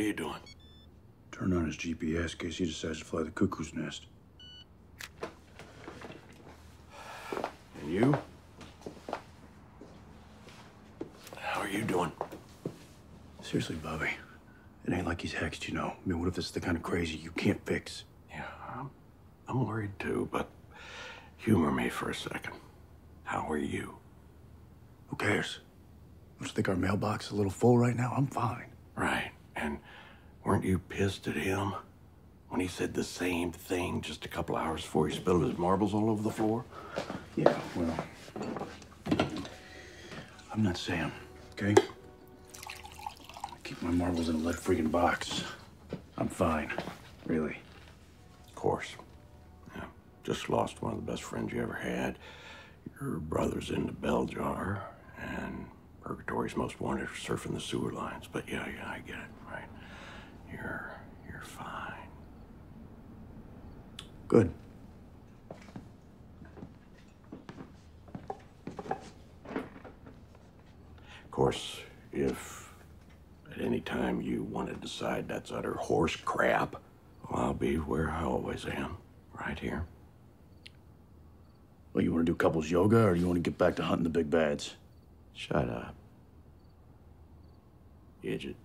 What are you doing? Turn on his GPS in case he decides to fly the cuckoo's nest. And you? How are you doing? Seriously, Bobby. It ain't like he's hexed, you know. I mean, what if this is the kind of crazy you can't fix? Yeah, I'm, I'm worried too, but humor me for a second. How are you? Who cares? Don't you think our mailbox is a little full right now? I'm fine. Right. And weren't you pissed at him when he said the same thing just a couple hours before he spilled his marbles all over the floor? Yeah, well. I'm not Sam, okay? I keep my marbles in a lead freaking box. I'm fine. Really. Of course. Yeah. Just lost one of the best friends you ever had. Your brother's in the bell jar, Purgatory's most wanted for surfing the sewer lines. But yeah, yeah, I get it, right? You're you're fine. Good. Of course, if at any time you want to decide that's utter horse crap, well, I'll be where I always am, right here. Well, you want to do couples yoga or do you want to get back to hunting the big bads? Shut up. Idjit.